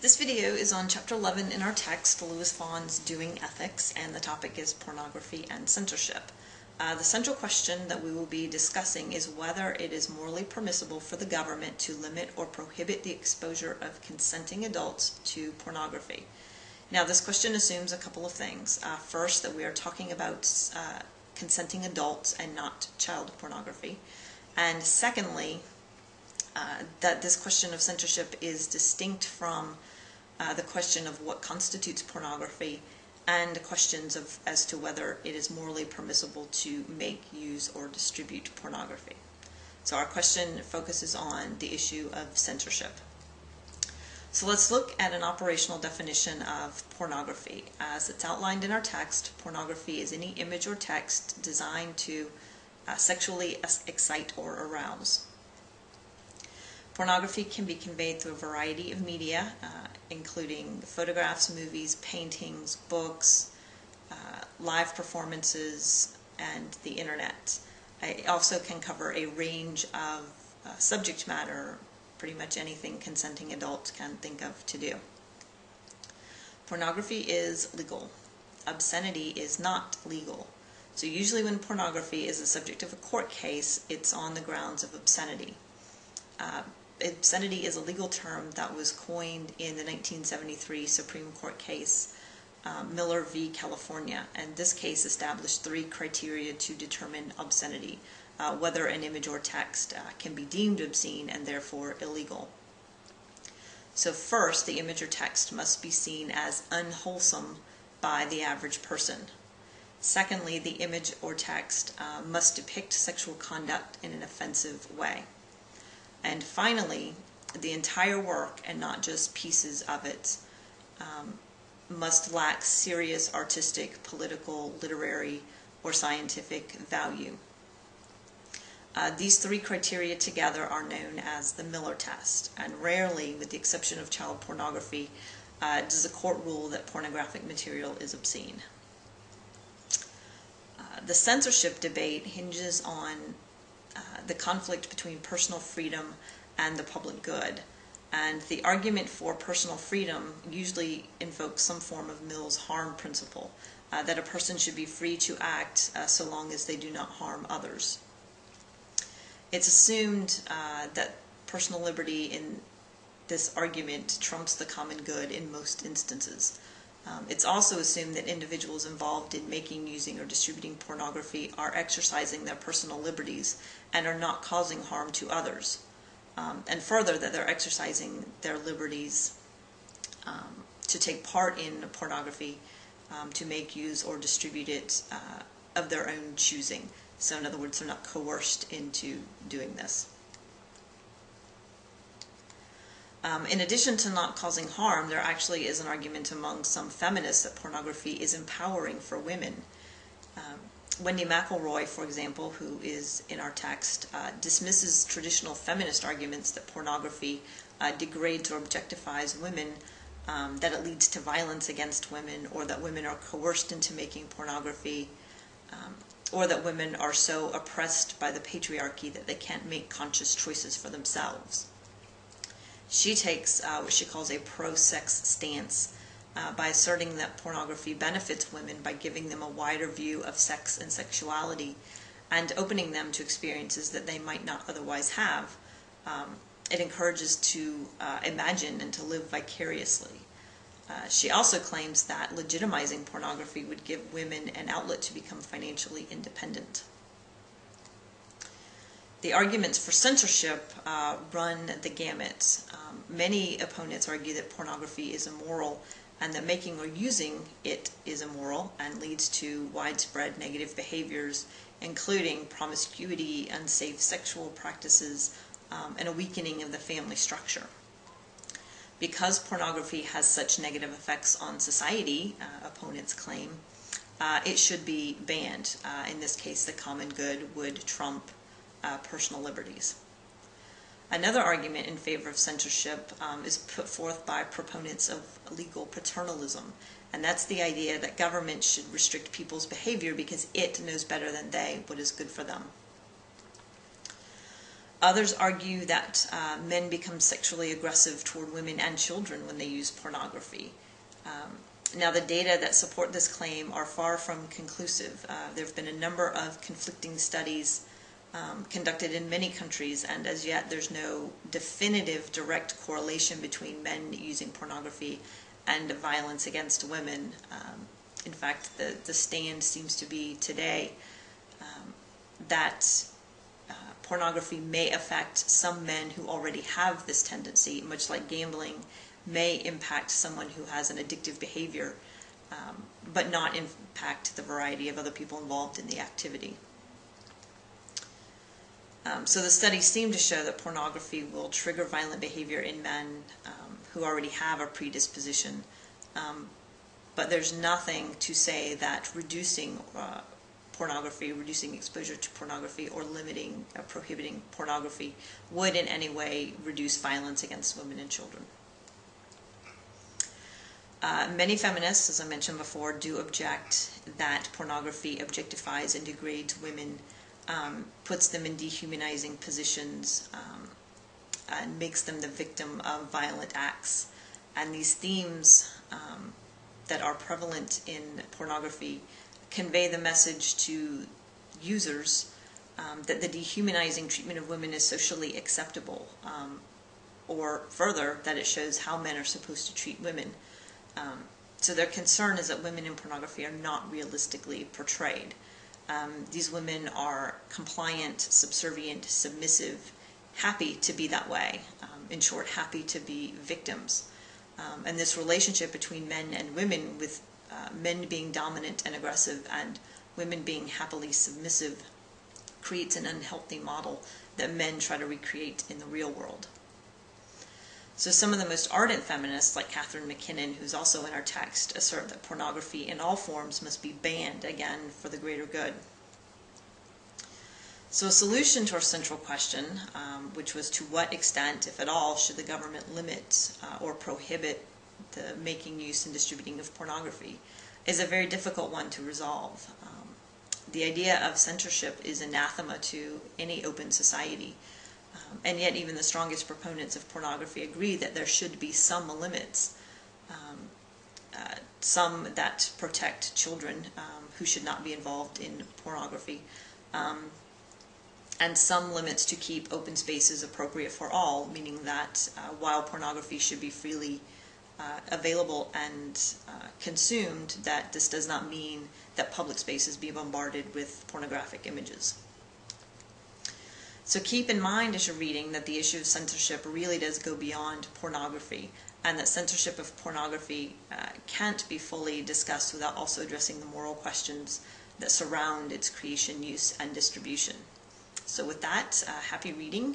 This video is on chapter 11 in our text, Lewis Vaughn's Doing Ethics, and the topic is pornography and censorship. Uh, the central question that we will be discussing is whether it is morally permissible for the government to limit or prohibit the exposure of consenting adults to pornography. Now, this question assumes a couple of things. Uh, first, that we are talking about uh, consenting adults and not child pornography. And secondly, uh, that this question of censorship is distinct from uh, the question of what constitutes pornography and the questions of as to whether it is morally permissible to make, use, or distribute pornography. So our question focuses on the issue of censorship. So let's look at an operational definition of pornography. As it's outlined in our text, pornography is any image or text designed to uh, sexually excite or arouse. Pornography can be conveyed through a variety of media, uh, including photographs, movies, paintings, books, uh, live performances, and the internet. It also can cover a range of uh, subject matter, pretty much anything consenting adults can think of to do. Pornography is legal. Obscenity is not legal. So usually when pornography is the subject of a court case, it's on the grounds of obscenity. Uh, obscenity is a legal term that was coined in the 1973 Supreme Court case um, Miller v. California, and this case established three criteria to determine obscenity, uh, whether an image or text uh, can be deemed obscene and therefore illegal. So first, the image or text must be seen as unwholesome by the average person. Secondly, the image or text uh, must depict sexual conduct in an offensive way. And finally, the entire work and not just pieces of it um, must lack serious artistic, political, literary, or scientific value. Uh, these three criteria together are known as the Miller test, and rarely, with the exception of child pornography, uh, does a court rule that pornographic material is obscene. Uh, the censorship debate hinges on uh, the conflict between personal freedom and the public good. And the argument for personal freedom usually invokes some form of Mill's harm principle, uh, that a person should be free to act uh, so long as they do not harm others. It's assumed uh, that personal liberty in this argument trumps the common good in most instances. Um, it's also assumed that individuals involved in making, using, or distributing pornography are exercising their personal liberties and are not causing harm to others. Um, and further, that they're exercising their liberties um, to take part in pornography, um, to make, use, or distribute it uh, of their own choosing. So, in other words, they're not coerced into doing this. Um, in addition to not causing harm, there actually is an argument among some feminists that pornography is empowering for women. Um, Wendy McElroy, for example, who is in our text, uh, dismisses traditional feminist arguments that pornography uh, degrades or objectifies women, um, that it leads to violence against women, or that women are coerced into making pornography, um, or that women are so oppressed by the patriarchy that they can't make conscious choices for themselves. She takes uh, what she calls a pro sex stance uh, by asserting that pornography benefits women by giving them a wider view of sex and sexuality and opening them to experiences that they might not otherwise have. Um, it encourages to uh, imagine and to live vicariously. Uh, she also claims that legitimizing pornography would give women an outlet to become financially independent. The arguments for censorship uh, run the gamut. Um, many opponents argue that pornography is immoral and that making or using it is immoral and leads to widespread negative behaviors, including promiscuity, unsafe sexual practices, um, and a weakening of the family structure. Because pornography has such negative effects on society, uh, opponents claim, uh, it should be banned. Uh, in this case, the common good would trump uh, personal liberties. Another argument in favor of censorship um, is put forth by proponents of legal paternalism, and that's the idea that government should restrict people's behavior because it knows better than they what is good for them. Others argue that uh, men become sexually aggressive toward women and children when they use pornography. Um, now, the data that support this claim are far from conclusive. Uh, there have been a number of conflicting studies um, conducted in many countries, and as yet there's no definitive direct correlation between men using pornography and violence against women. Um, in fact, the, the stand seems to be today um, that uh, pornography may affect some men who already have this tendency, much like gambling may impact someone who has an addictive behavior, um, but not impact the variety of other people involved in the activity. Um, so the studies seem to show that pornography will trigger violent behavior in men um, who already have a predisposition um, but there's nothing to say that reducing uh, pornography, reducing exposure to pornography, or limiting, uh, prohibiting pornography would in any way reduce violence against women and children. Uh, many feminists, as I mentioned before, do object that pornography objectifies and degrades women, um, puts them in dehumanizing positions, um, and makes them the victim of violent acts. And these themes um, that are prevalent in pornography convey the message to users um, that the dehumanizing treatment of women is socially acceptable, um, or further, that it shows how men are supposed to treat women. Um, so their concern is that women in pornography are not realistically portrayed. Um, these women are compliant, subservient, submissive, happy to be that way. Um, in short, happy to be victims. Um, and this relationship between men and women, with uh, men being dominant and aggressive and women being happily submissive, creates an unhealthy model that men try to recreate in the real world. So some of the most ardent feminists, like Catharine MacKinnon, who's also in our text, assert that pornography in all forms must be banned, again, for the greater good. So a solution to our central question, um, which was to what extent, if at all, should the government limit uh, or prohibit the making, use, and distributing of pornography, is a very difficult one to resolve. Um, the idea of censorship is anathema to any open society. Um, and yet even the strongest proponents of pornography agree that there should be some limits, um, uh, some that protect children um, who should not be involved in pornography, um, and some limits to keep open spaces appropriate for all, meaning that uh, while pornography should be freely uh, available and uh, consumed, that this does not mean that public spaces be bombarded with pornographic images. So keep in mind as you're reading that the issue of censorship really does go beyond pornography, and that censorship of pornography uh, can't be fully discussed without also addressing the moral questions that surround its creation, use, and distribution. So with that, uh, happy reading